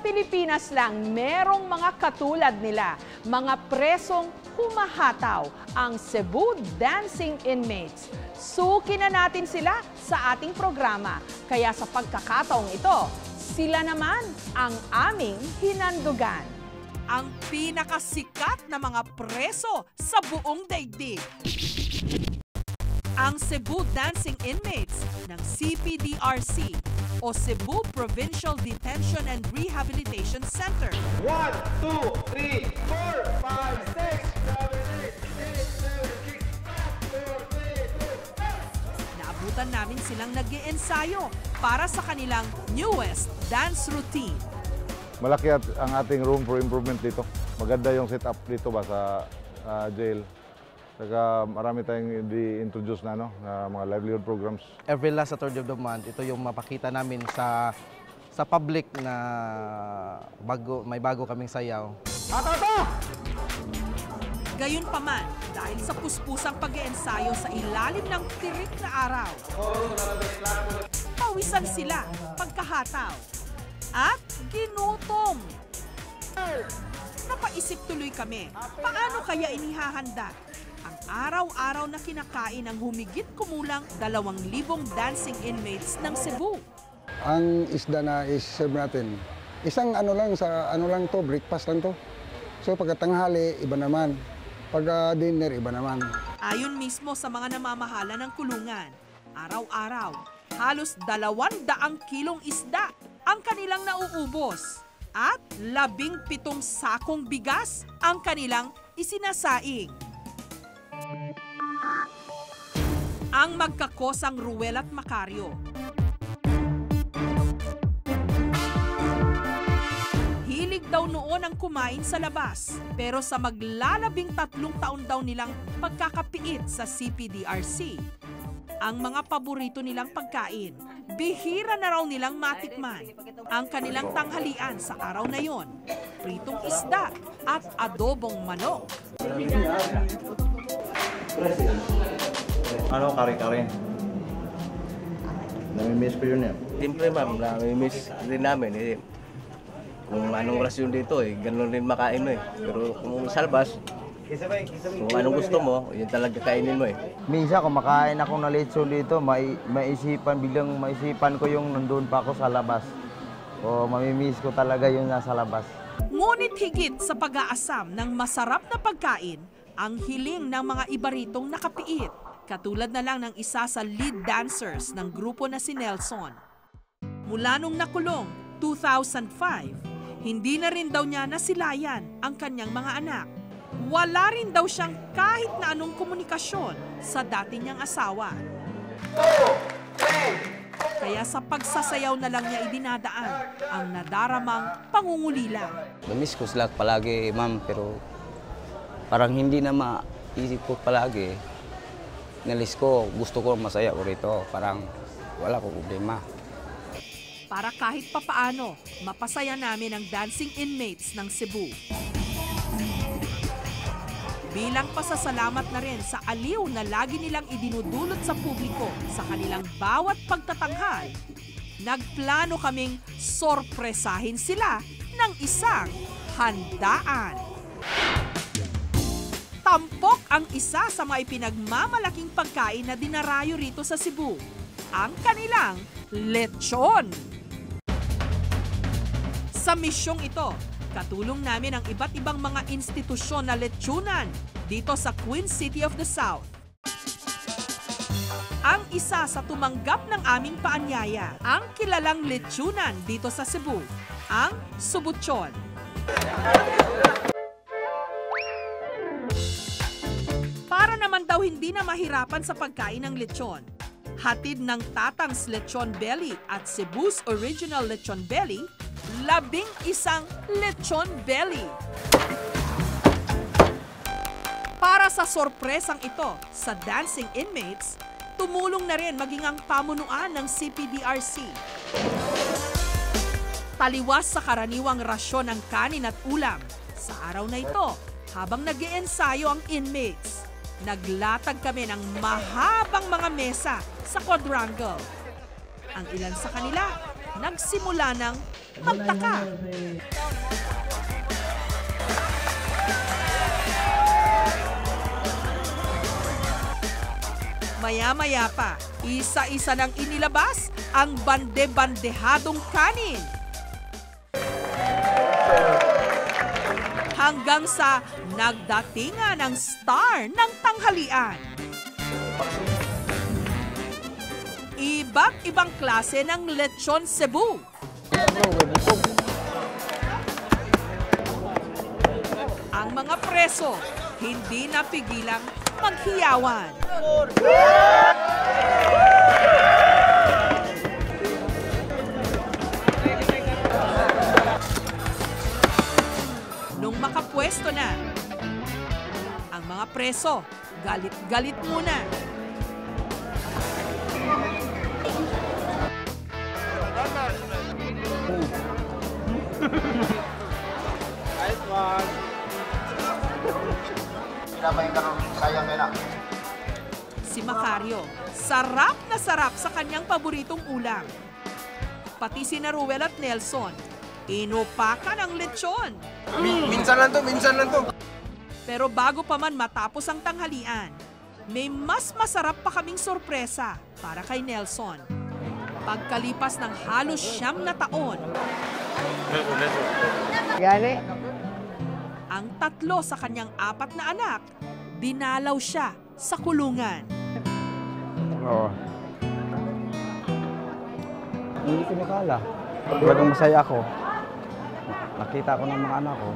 Pilipinas lang, merong mga katulad nila, mga presong humahataw, ang Cebu Dancing Inmates. Suki na natin sila sa ating programa. Kaya sa pagkakataong ito, sila naman ang aming hinandugan. Ang pinakasikat na mga preso sa buong daigdig. Ang Cebu Dancing Inmates ng CPDRC o Cebu Provincial Detention and Rehabilitation Center. One, two, three, four, five, six, seven, eight, eight, seven, six, five, four, three, two, Naabutan namin silang nag ensayo para sa kanilang newest dance routine. Malaki at ang ating room for improvement dito. Maganda yung setup dito ba sa ah, jail. Saka marami tayong di-introduce na, no, na mga livelihood programs. every last Saturday of the month, ito yung mapakita namin sa sa public na bago may bago kaming sayaw. Gayunpaman, dahil sa puspusang pag-iensayo sa ilalim ng tirik na araw, pawisan sila pagkahataw at ginutom. Napaisip tuloy kami, paano kaya inihahanda araw-araw na kinakain ng humigit kumulang 2,000 dancing inmates ng Cebu? Ang isda na is-serve natin, isang ano lang sa ano lang to, breakfast lang to. So pagkatanghali, iba naman. Pag dinner, iba naman. Ayon mismo sa mga namamahala ng kulungan, araw-araw, halos dalawandaang kilong isda ang kanilang nauubos at labing pitong sakong bigas ang kanilang isinasaing. Ang magkakosang Ruel at Macario. Hilig daw noon ang kumain sa labas. Pero sa maglalabing tatlong taon daw nilang pagkakapiit sa CPDRC, ang mga paborito nilang pagkain, bihira na raw nilang matikman. Ang kanilang tanghalian sa araw na yon, pritong isda at adobong manok. Ano, kare-kare? Namimiss ko yun eh. Siyempre ma'am, nami-miss din namin. Eh. Kung anong rasyon dito eh, ganun rin makain mo eh. Pero kung sa labas, kung anong gusto mo, yun talaga kainin mo eh. Minsan kumakain ako na lechon dito, may, maisipan, biglang maisipan ko yung nandun pa ako sa labas. O mamimiss ko talaga yung nasa labas. Ngunit higit sa pag-aasam ng masarap na pagkain, ang hiling ng mga iba ritong nakapiit. Katulad na lang ng isa sa lead dancers ng grupo na si Nelson. Mula nung nakulong, 2005, hindi na rin daw niya nasilayan ang kanyang mga anak. Wala rin daw siyang kahit na anong komunikasyon sa dati niyang asawa. Kaya sa pagsasayaw na lang niya idinadaan ang nadaramang pangungulila. Namiss ko sila palagi, ma'am, pero parang hindi na maisip ko palagi. Nalis ko, gusto ko masaya ko rito. Parang wala ko problema. para kahit papaano mapasaya namin ang dancing inmates ng Cebu. Bilang pasasalamat na rin sa aliw na lagi nilang idinudulot sa publiko sa kanilang bawat pagtatanghal, nagplano kaming sorpresahin sila ng isang handaan. Tampok ang isa sa mga ipinagmamalaking pagkain na dinarayo rito sa Cebu, ang kanilang lechon. Sa misyong ito, katulong namin ang iba't ibang mga institusyon na lechonan dito sa Queen City of the South. Ang isa sa tumanggap ng aming paanyaya, ang kilalang lechonan dito sa Cebu, ang Subuchon. Na mahirapan sa pagkain ng lechon, hatid ng Tatang's Lechon Belly at Cebu's Original Lechon Belly, labing isang Lechon Belly. Para sa sorpresang ito sa dancing inmates, tumulong na rin maging ang pamunuan ng CPDRC. Taliwas sa karaniwang rasyon ng kanin at ulam. Sa araw na ito, habang nag ensayo ang inmates, naglatag kami ng mahabang mga mesa sa quadrangle. Ang ilan sa kanila, nagsimula ng magtaka. Maya-maya pa, isa-isa nang inilabas ang bande-bandehadong kanin. Hanggang sa nagdatingan ng star ng tanghalian. Iba't ibang klase ng lechon Cebu. Ang mga preso hindi napigilang maghiyawan. Preso galit-galit muna. Si Macario, sarap na sarap sa kanyang paboritong ulam. Pati si Ruel at Nelson, inupakan ang lechon. Minsan lang to, minsan lang to. Pero bago pa man matapos ang tanghalian, may mas masarap pa kaming sorpresa para kay Nelson. Pagkalipas ng halos siyam na taon, Gani? ang tatlo sa kanyang apat na anak, dinalaw siya sa kulungan. Oo. Hindi ko nakala. Talagang masaya ako. Nakita ko ng mga anak ko.